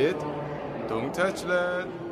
kid. Don't touch that.